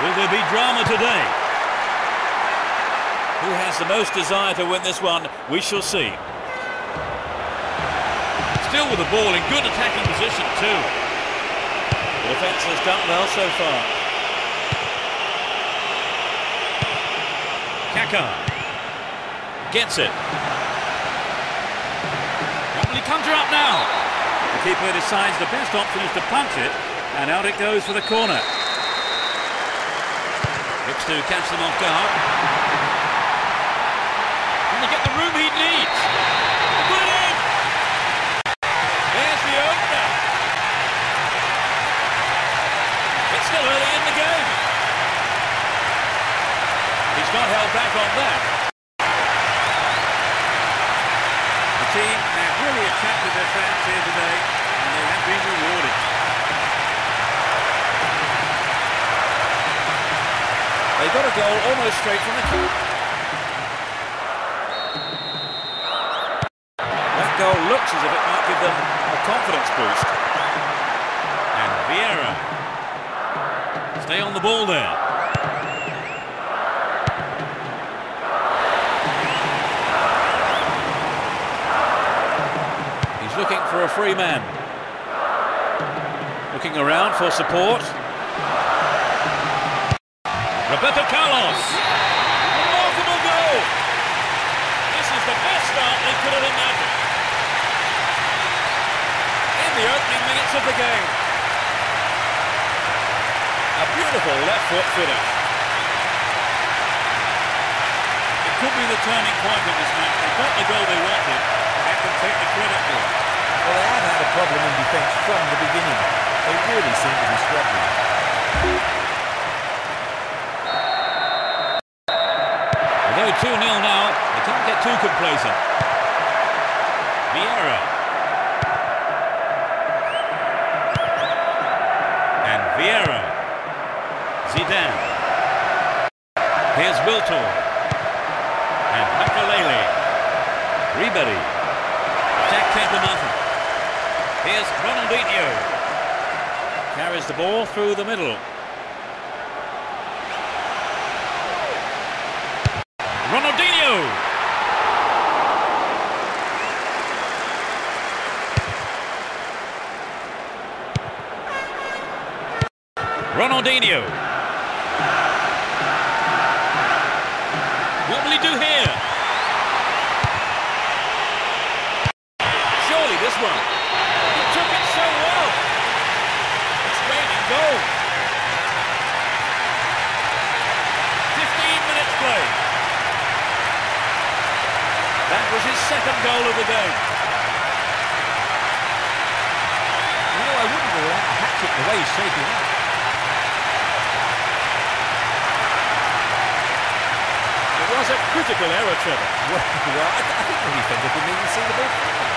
Will there be drama today? Who has the most desire to win this one? We shall see. Still with the ball in good attacking position too. The defence has done well so far. Kaka gets it. He conjure up now? The keeper decides the best option is to punch it, and out it goes for the corner. To catch them off guard. Can they get the room he needs? Put it in! There's the opener. It's still early in the game. He's not held back on that. The team have really attracted their fans here today, and they have been rewarded. They got a goal almost straight from the keeper. That goal looks as if it might give them a confidence boost. And Vieira. Stay on the ball there. He's looking for a free man. Looking around for support. Roberto Carlos. Remarkable goal. This is the best start they could have imagined. In the opening minutes of the game. A beautiful left foot finish. It could be the turning point of this match. They got the goal they wanted and can take the credit for it. Well, they have had a problem in defence from the beginning. They really seem to be struggling. Although 2-0 now, they can't get too complacent. Vieira. And Vieira. Zidane. Here's Wiltor. And Makelele. Ribery. Tempo nothing. Here's Ronaldinho. Carries the ball through the middle. Ronaldinho. Ronaldinho. What will he do here? Surely this one. He took it so well. It's raining goal. 15 minutes played. Was his second goal of the game. You know, I wouldn't rule out a hat-trick the way he's shaping up. It was a critical error, Trevor. Well, well I, I think the defender didn't even see the ball.